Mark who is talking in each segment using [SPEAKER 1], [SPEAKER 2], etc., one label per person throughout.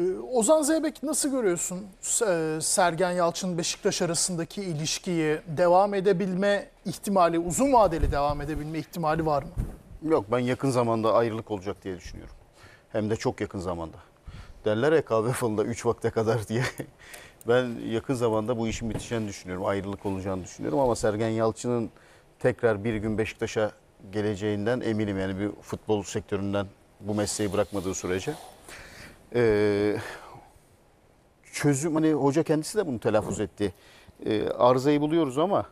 [SPEAKER 1] Ee, Ozan Zeybek nasıl görüyorsun S- e, Sergen Yalçın Beşiktaş arasındaki ilişkiyi devam edebilme ihtimali, uzun vadeli devam edebilme ihtimali var mı?
[SPEAKER 2] Yok ben yakın zamanda ayrılık olacak diye düşünüyorum. Hem de çok yakın zamanda. Derler ya kahve falında 3 vakte kadar diye. ben yakın zamanda bu işin biteceğini düşünüyorum. Ayrılık olacağını düşünüyorum ama Sergen Yalçın'ın tekrar bir gün Beşiktaş'a geleceğinden eminim. Yani bir futbol sektöründen bu mesleği bırakmadığı sürece. Ee, çözüm hani hoca kendisi de bunu telaffuz etti. Ee, arızayı buluyoruz ama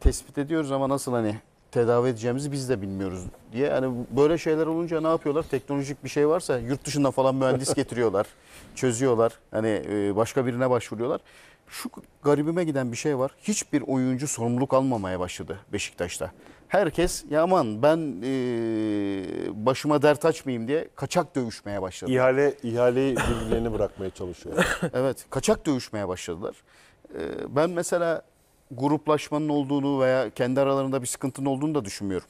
[SPEAKER 2] tespit ediyoruz ama nasıl hani tedavi edeceğimizi biz de bilmiyoruz diye. Hani böyle şeyler olunca ne yapıyorlar? Teknolojik bir şey varsa yurt dışından falan mühendis getiriyorlar. Çözüyorlar. Hani e, başka birine başvuruyorlar. Şu garibime giden bir şey var. Hiçbir oyuncu sorumluluk almamaya başladı Beşiktaş'ta. Herkes ya aman ben e, başıma dert açmayayım diye kaçak dövüşmeye başladı.
[SPEAKER 3] İhale ihaleyi birbirlerine bırakmaya çalışıyor.
[SPEAKER 2] Evet, kaçak dövüşmeye başladılar. Ee, Ben mesela gruplaşmanın olduğunu veya kendi aralarında bir sıkıntının olduğunu da düşünmüyorum.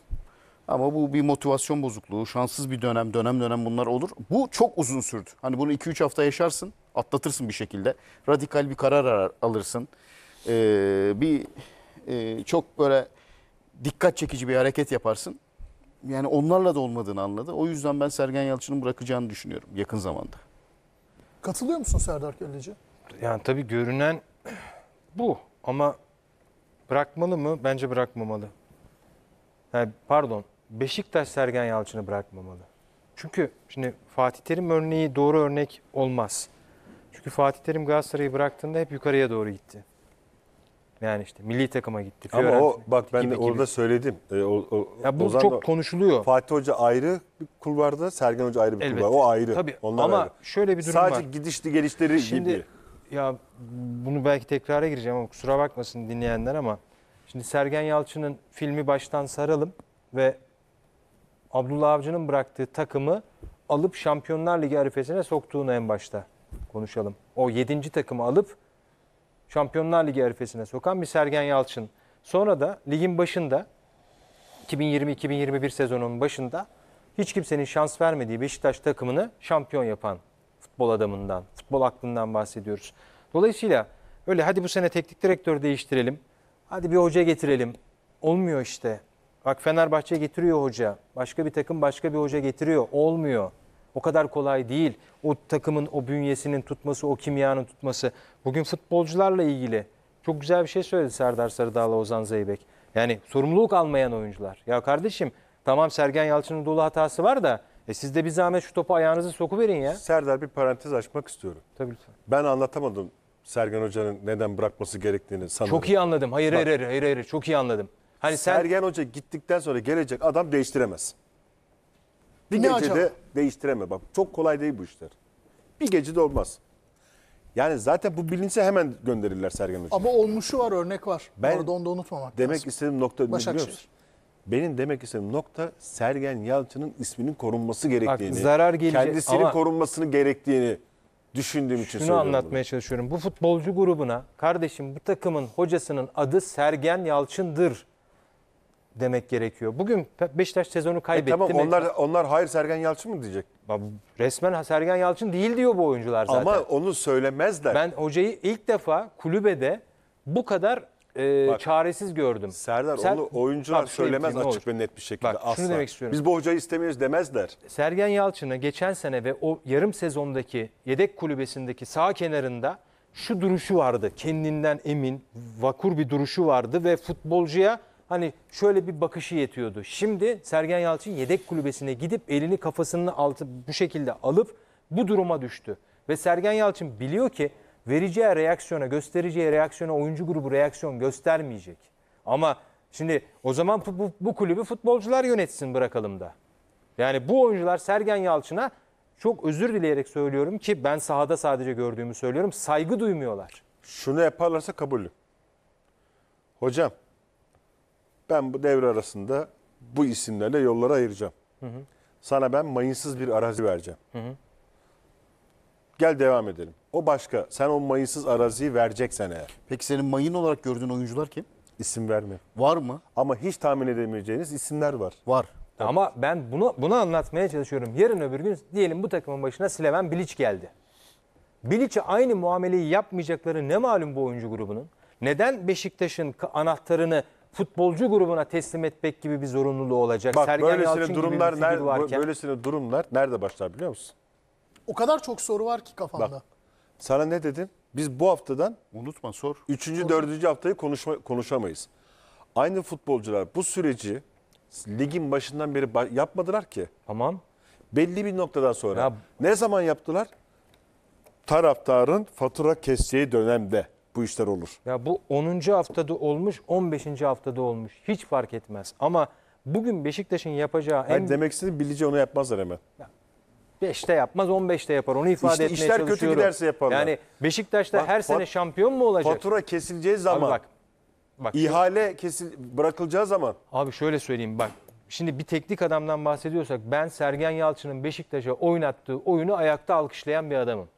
[SPEAKER 2] Ama bu bir motivasyon bozukluğu, şanssız bir dönem, dönem dönem bunlar olur. Bu çok uzun sürdü. Hani bunu 2-3 hafta yaşarsın, atlatırsın bir şekilde. Radikal bir karar arar- alırsın. Ee, bir e, çok böyle dikkat çekici bir hareket yaparsın. Yani onlarla da olmadığını anladı. O yüzden ben Sergen Yalçın'ın bırakacağını düşünüyorum yakın zamanda.
[SPEAKER 1] Katılıyor musun Serdar Kelleci?
[SPEAKER 4] Yani tabii görünen bu ama bırakmalı mı? Bence bırakmamalı. Yani pardon, Beşiktaş Sergen Yalçın'ı bırakmamalı. Çünkü şimdi Fatih Terim örneği doğru örnek olmaz. Çünkü Fatih Terim Galatasaray'ı bıraktığında hep yukarıya doğru gitti. Yani işte milli takıma gitti.
[SPEAKER 3] Ama o
[SPEAKER 4] Fiorentina
[SPEAKER 3] bak ben de
[SPEAKER 4] gibi gibi.
[SPEAKER 3] orada söyledim. Ee, o, o,
[SPEAKER 4] ya bu
[SPEAKER 3] Ozan
[SPEAKER 4] çok
[SPEAKER 3] da-
[SPEAKER 4] konuşuluyor.
[SPEAKER 3] Fatih Hoca ayrı bir kulvarda, Sergen Hoca ayrı bir
[SPEAKER 4] Elbette.
[SPEAKER 3] kulvar. O ayrı.
[SPEAKER 4] Tabii
[SPEAKER 3] Onlar
[SPEAKER 4] ama
[SPEAKER 3] ayrı.
[SPEAKER 4] şöyle bir durum
[SPEAKER 3] Sadece
[SPEAKER 4] var.
[SPEAKER 3] gidişli gelişleri
[SPEAKER 4] Şimdi
[SPEAKER 3] gibi.
[SPEAKER 4] ya bunu belki tekrara gireceğim ama kusura bakmasın dinleyenler ama şimdi Sergen Yalçın'ın filmi baştan saralım ve Abdullah Avcı'nın bıraktığı takımı alıp Şampiyonlar Ligi arifesine soktuğunu en başta konuşalım. O 7. takımı alıp Şampiyonlar Ligi arifesine sokan bir Sergen Yalçın. Sonra da ligin başında 2020-2021 sezonunun başında hiç kimsenin şans vermediği Beşiktaş takımını şampiyon yapan futbol adamından, futbol aklından bahsediyoruz. Dolayısıyla öyle hadi bu sene teknik direktör değiştirelim. Hadi bir hoca getirelim. Olmuyor işte. Bak Fenerbahçe getiriyor hoca. Başka bir takım başka bir hoca getiriyor. Olmuyor. O kadar kolay değil. O takımın o bünyesinin tutması, o kimyanın tutması. Bugün futbolcularla ilgili çok güzel bir şey söyledi Serdar Sarıdağ'la Ozan Zeybek. Yani sorumluluk almayan oyuncular. Ya kardeşim tamam Sergen Yalçın'ın dolu hatası var da e siz de bir zahmet şu topu ayağınızı sokuverin ya.
[SPEAKER 3] Serdar bir parantez açmak istiyorum.
[SPEAKER 4] Tabii lütfen.
[SPEAKER 3] Ben anlatamadım Sergen Hoca'nın neden bırakması gerektiğini sanırım.
[SPEAKER 4] Çok iyi anladım. Hayır
[SPEAKER 3] Bak.
[SPEAKER 4] hayır hayır hayır, hayır. çok iyi anladım. Hani sen
[SPEAKER 3] Sergen Hoca gittikten sonra gelecek adam değiştiremez. Bir
[SPEAKER 1] Ne
[SPEAKER 3] gecede
[SPEAKER 1] acaba?
[SPEAKER 3] değiştireme bak. Çok kolay değil bu işler. Bir gecede olmaz. Yani zaten bu bilinse hemen gönderirler Sergen Hoca'yı.
[SPEAKER 1] Ama olmuşu var, örnek var.
[SPEAKER 3] Ben
[SPEAKER 1] Orada onu da unutmamak
[SPEAKER 3] Demek
[SPEAKER 1] lazım.
[SPEAKER 3] istediğim nokta ne biliyor musun? Benim demek istediğim nokta Sergen Yalçın'ın isminin korunması gerektiğini,
[SPEAKER 4] zarar gelecek
[SPEAKER 3] kendisinin
[SPEAKER 4] ama-
[SPEAKER 3] korunmasını gerektiğini düşündüğüm için
[SPEAKER 4] şunu
[SPEAKER 3] söylüyorum. bunu.
[SPEAKER 4] anlatmaya çalışıyorum. Bu futbolcu grubuna kardeşim bu takımın hocasının adı Sergen Yalçın'dır demek gerekiyor. Bugün Beşiktaş sezonu
[SPEAKER 3] E
[SPEAKER 4] kaybetti
[SPEAKER 3] tamam
[SPEAKER 4] mi?
[SPEAKER 3] onlar onlar hayır Sergen Yalçın mı diyecek?
[SPEAKER 4] Resmen Sergen Yalçın değil diyor bu oyuncular zaten.
[SPEAKER 3] Ama onu söylemezler.
[SPEAKER 4] Ben hocayı ilk defa kulübede bu kadar e,
[SPEAKER 3] Bak,
[SPEAKER 4] çaresiz gördüm.
[SPEAKER 3] Serdar
[SPEAKER 4] Sen-
[SPEAKER 3] onu oyuncular
[SPEAKER 4] Bak, şöyle
[SPEAKER 3] söylemez
[SPEAKER 4] ne
[SPEAKER 3] açık ve net bir şekilde
[SPEAKER 4] Bak, şunu
[SPEAKER 3] asla.
[SPEAKER 4] demek istiyorum.
[SPEAKER 3] Biz bu hocayı istemiyoruz demezler.
[SPEAKER 4] Sergen Yalçın'ı geçen sene ve o yarım sezondaki yedek kulübesindeki sağ kenarında şu duruşu vardı. Kendinden emin, vakur bir duruşu vardı ve futbolcuya hani şöyle bir bakışı yetiyordu. Şimdi Sergen Yalçın yedek kulübesine gidip elini kafasının altı bu şekilde alıp bu duruma düştü. Ve Sergen Yalçın biliyor ki vereceği reaksiyona, göstereceği reaksiyona oyuncu grubu reaksiyon göstermeyecek. Ama şimdi o zaman bu, bu, bu kulübü futbolcular yönetsin bırakalım da. Yani bu oyuncular Sergen Yalçın'a çok özür dileyerek söylüyorum ki ben sahada sadece gördüğümü söylüyorum. Saygı duymuyorlar.
[SPEAKER 3] Şunu yaparlarsa kabulü. Hocam ben bu devre arasında bu isimlerle yolları ayıracağım. Sana ben mayınsız bir arazi vereceğim. Gel devam edelim. O başka. Sen o mayınsız araziyi vereceksen eğer.
[SPEAKER 2] Peki senin mayın olarak gördüğün oyuncular kim?
[SPEAKER 3] isim verme.
[SPEAKER 2] Var mı?
[SPEAKER 3] Ama hiç tahmin edemeyeceğiniz isimler var.
[SPEAKER 2] Var.
[SPEAKER 4] Ama ben bunu bunu anlatmaya çalışıyorum. Yarın öbür gün diyelim bu takımın başına Sleven Bilic geldi. Bilic'e aynı muameleyi yapmayacakları ne malum bu oyuncu grubunun? Neden Beşiktaş'ın anahtarını futbolcu grubuna teslim etmek gibi bir zorunluluğu olacak?
[SPEAKER 3] Bak
[SPEAKER 4] Sergen Yalçın
[SPEAKER 3] böylesine
[SPEAKER 4] bir
[SPEAKER 3] durumlar nerede,
[SPEAKER 4] varken.
[SPEAKER 3] böylesine durumlar nerede başlar biliyor musun?
[SPEAKER 1] O kadar çok soru var ki kafamda.
[SPEAKER 3] Bak. Sana ne dedim? Biz bu haftadan
[SPEAKER 2] Unutma sor.
[SPEAKER 3] 3. 4. haftayı konuşma, konuşamayız. Aynı futbolcular bu süreci ligin başından beri yapmadılar ki.
[SPEAKER 4] Tamam.
[SPEAKER 3] Belli bir noktadan sonra.
[SPEAKER 4] Ya-
[SPEAKER 3] Ne zaman yaptılar? Taraftarın fatura keseceği dönemde bu işler olur.
[SPEAKER 4] Ya bu 10. haftada olmuş, 15. haftada olmuş. Hiç fark etmez. Ama bugün Beşiktaş'ın yapacağı
[SPEAKER 3] Yani
[SPEAKER 4] en
[SPEAKER 3] demek istediğim bilici onu yapmazlar hemen.
[SPEAKER 4] 5'te yapmaz, 15'te yapar. Onu ifade
[SPEAKER 3] İşte
[SPEAKER 4] etmeye
[SPEAKER 3] işler kötü
[SPEAKER 4] çalışıyorum.
[SPEAKER 3] giderse yaparlar.
[SPEAKER 4] Yani Beşiktaş'ta
[SPEAKER 3] Bak,
[SPEAKER 4] her sene şampiyon mu olacak?
[SPEAKER 3] Fatura kesileceği
[SPEAKER 4] Abi
[SPEAKER 3] zaman,
[SPEAKER 4] bak. Bak.
[SPEAKER 3] ihale kesil bırakılacağı zaman
[SPEAKER 4] Abi şöyle söyleyeyim bak. Şimdi bir teknik adamdan bahsediyorsak ben Sergen Yalçın'ın Beşiktaş'a oynattığı oyunu ayakta alkışlayan bir adamım.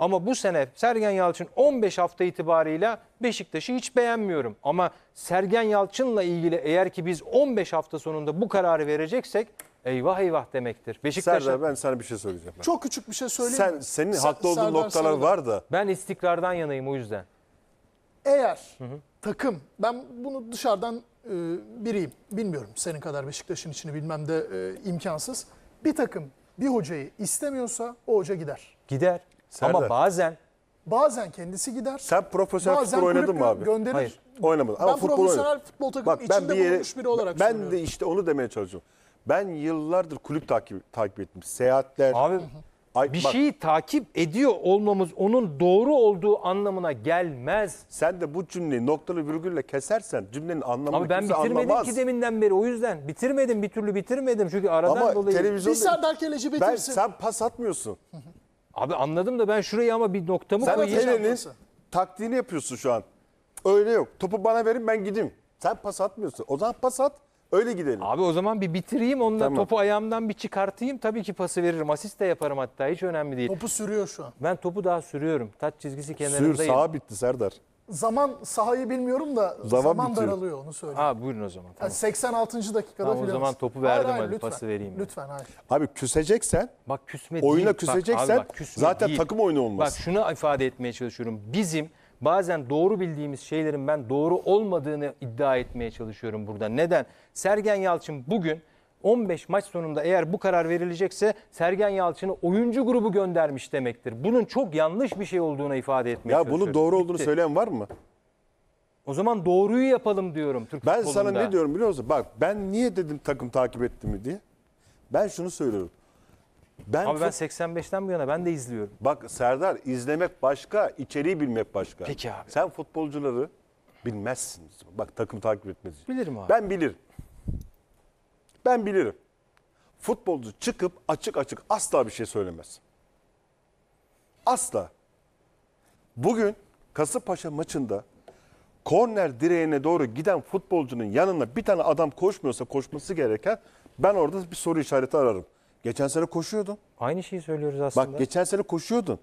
[SPEAKER 4] Ama bu sene Sergen Yalçın 15 hafta itibarıyla Beşiktaş'ı hiç beğenmiyorum. Ama Sergen Yalçın'la ilgili eğer ki biz 15 hafta sonunda bu kararı vereceksek eyvah eyvah demektir. Beşiktaş'a
[SPEAKER 3] Serdar ben sana bir şey söyleyeceğim.
[SPEAKER 1] Çok küçük bir şey söyleyeyim
[SPEAKER 3] Sen
[SPEAKER 1] mi?
[SPEAKER 3] senin
[SPEAKER 1] Se-
[SPEAKER 3] haklı olduğun
[SPEAKER 1] Serdar
[SPEAKER 3] noktalar
[SPEAKER 1] Sarıdağ.
[SPEAKER 3] var da
[SPEAKER 4] ben istikrardan yanayım o yüzden.
[SPEAKER 1] Eğer takım, ben bunu dışarıdan e, biriyim, bilmiyorum senin kadar Beşiktaş'ın içini bilmem de e, imkansız. Bir takım bir hocayı istemiyorsa o hoca gider.
[SPEAKER 4] Gider.
[SPEAKER 3] Serdar.
[SPEAKER 4] Ama bazen
[SPEAKER 1] Bazen kendisi gider.
[SPEAKER 3] sen profesyonel
[SPEAKER 1] bazen
[SPEAKER 3] futbol oynadın mı abi?
[SPEAKER 1] gönderir.
[SPEAKER 4] Hayır.
[SPEAKER 3] Oynamadın
[SPEAKER 1] Ben
[SPEAKER 3] ama futbol
[SPEAKER 1] profesyonel
[SPEAKER 3] oynadın.
[SPEAKER 1] futbol takımı
[SPEAKER 3] Bak ben
[SPEAKER 1] içinde
[SPEAKER 3] bir yere
[SPEAKER 1] bulunmuş biri olarak
[SPEAKER 3] ben
[SPEAKER 1] söylüyorum.
[SPEAKER 3] de işte onu demeye çalışıyorum. Ben yıllardır kulüp takip takip ettim. Seyahatler.
[SPEAKER 4] abi
[SPEAKER 3] Ay,
[SPEAKER 4] bir
[SPEAKER 3] bak,
[SPEAKER 4] şeyi takip ediyor olmamız onun doğru olduğu anlamına gelmez.
[SPEAKER 3] sen de bu cümleyi noktalı virgülle kesersen cümlenin anlamını
[SPEAKER 4] Abi ben bitirmedim
[SPEAKER 3] anlamaz.
[SPEAKER 4] ki deminden beri o yüzden. Bitirmedim bir türlü bitirmedim. Çünkü aradan
[SPEAKER 3] Ama
[SPEAKER 4] dolayı.
[SPEAKER 3] televizyon
[SPEAKER 1] Bir Serdar Keleci
[SPEAKER 3] ben
[SPEAKER 1] bitirsin.
[SPEAKER 3] sen pas atmıyorsun.
[SPEAKER 4] Abi anladım da ben şurayı ama bir noktamı
[SPEAKER 3] Sen
[SPEAKER 4] koyayım.
[SPEAKER 1] pası.
[SPEAKER 3] taktiğini yapıyorsun şu an. Öyle yok. Topu bana verin ben gideyim. Sen pas atmıyorsun. O zaman pas at. Öyle gidelim.
[SPEAKER 4] Abi o zaman bir bitireyim onunla
[SPEAKER 3] Tamam.
[SPEAKER 4] topu ayağımdan bir çıkartayım. Tabii ki pası veririm. Asist de yaparım hatta hiç önemli değil.
[SPEAKER 1] Topu sürüyor şu an.
[SPEAKER 4] Ben topu daha sürüyorum. Taç çizgisi
[SPEAKER 3] Sür
[SPEAKER 4] kenarındayım.
[SPEAKER 3] sağa bitti Serdar.
[SPEAKER 1] Zaman sahayı bilmiyorum da
[SPEAKER 3] Zaman
[SPEAKER 1] zaman,
[SPEAKER 3] bitiyor.
[SPEAKER 1] daralıyor onu söyleyeyim.
[SPEAKER 4] Ha buyurun o zaman.
[SPEAKER 1] Yani
[SPEAKER 4] Tamam.
[SPEAKER 1] 86. dakikada
[SPEAKER 4] Tamam, o zaman topu
[SPEAKER 1] Hayır,
[SPEAKER 4] verdim
[SPEAKER 1] hayır,
[SPEAKER 4] hadi,
[SPEAKER 1] lütfen.
[SPEAKER 4] pası vereyim.
[SPEAKER 1] Lütfen hayır.
[SPEAKER 3] Abi küseceksen
[SPEAKER 4] Bak küsme
[SPEAKER 3] Oyuna
[SPEAKER 4] değil.
[SPEAKER 3] küseceksen
[SPEAKER 4] Bak, abi bak, küsme
[SPEAKER 3] zaten
[SPEAKER 4] değil.
[SPEAKER 3] takım oyunu olmaz.
[SPEAKER 4] Bak şunu ifade etmeye çalışıyorum. Bizim bazen doğru bildiğimiz şeylerin ben doğru olmadığını iddia etmeye çalışıyorum burada. Neden? Sergen Yalçın bugün 15 maç sonunda eğer bu karar verilecekse Sergen Yalçın'ı oyuncu grubu göndermiş demektir. Bunun çok yanlış bir şey olduğuna ifade etmeye
[SPEAKER 3] ya bunun doğru olduğunu
[SPEAKER 4] Bitti.
[SPEAKER 3] söyleyen var mı?
[SPEAKER 4] O zaman doğruyu yapalım diyorum Türk
[SPEAKER 3] Ben sana ne diyorum biliyor musun? Bak ben niye dedim takım takip etti mi diye. Ben şunu söylüyorum. Ben,
[SPEAKER 4] Abi ben
[SPEAKER 3] fut-
[SPEAKER 4] 85'ten bu yana ben de izliyorum.
[SPEAKER 3] Bak Serdar izlemek başka, içeriği bilmek başka.
[SPEAKER 4] Peki abi.
[SPEAKER 3] Sen futbolcuları bilmezsin. Bak takım takip etmez.
[SPEAKER 4] Bilirim abi.
[SPEAKER 3] Ben bilirim. Ben bilirim. Futbolcu çıkıp açık açık asla bir şey söylemez. Asla. Bugün Kasımpaşa maçında korner direğine doğru giden futbolcunun yanına bir tane adam koşmuyorsa koşması gereken ben orada bir soru işareti ararım. Geçen sene koşuyordun.
[SPEAKER 4] Aynı şeyi söylüyoruz aslında.
[SPEAKER 3] Bak geçen sene koşuyordun.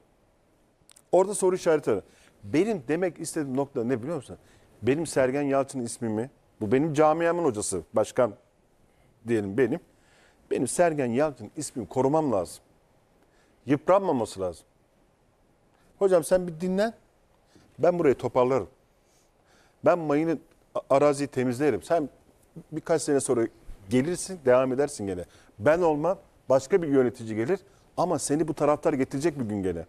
[SPEAKER 3] Orada soru işareti var. Benim demek istediğim nokta ne biliyor musun? Benim Sergen Yalçın ismimi, bu benim camiamın hocası, başkan diyelim benim. Benim Sergen Yalçın ismimi korumam lazım. Yıpranmaması lazım. Hocam sen bir dinlen. Ben burayı toparlarım. Ben mayını araziyi temizlerim. Sen birkaç sene sonra gelirsin, devam edersin gene. Ben olmam, başka bir yönetici gelir ama seni bu taraftar getirecek bir gün gene.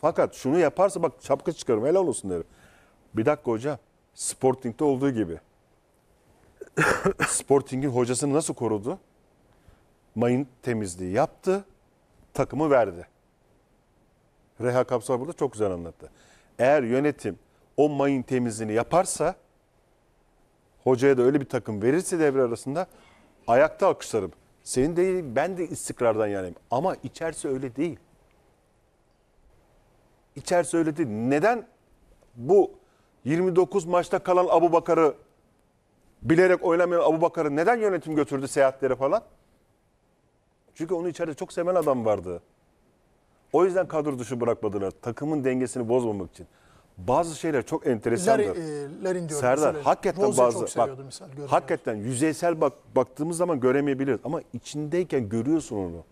[SPEAKER 3] Fakat şunu yaparsa bak şapka çıkarım helal olsun derim. Bir dakika hocam. Sporting'de olduğu gibi. Sporting'in hocasını nasıl korudu? Mayın temizliği yaptı. Takımı verdi. Reha Kapsal burada çok güzel anlattı. Eğer yönetim o mayın temizliğini yaparsa hocaya da öyle bir takım verirse devre arasında ayakta alkışlarım. Senin değil ben de istikrardan yanayım. Ama içerisi öyle değil. İçerisi öyle değil. Neden bu 29 maçta kalan Abu Bakar'ı bilerek oynamayan Abu Bakar'ı neden yönetim götürdü seyahatlere falan? Çünkü onu içeride çok seven adam vardı. O yüzden kadro dışı bırakmadılar. Takımın dengesini bozmamak için. Bazı şeyler çok enteresandır.
[SPEAKER 1] Larry, e, Larin diyorum.
[SPEAKER 3] Serdar
[SPEAKER 1] dilerim.
[SPEAKER 3] hakikaten
[SPEAKER 1] Rose'yi
[SPEAKER 3] bazı
[SPEAKER 1] çok
[SPEAKER 3] bak
[SPEAKER 1] misal,
[SPEAKER 3] hakikaten yüzeysel bak baktığımız zaman göremeyebiliriz ama içindeyken görüyorsun onu.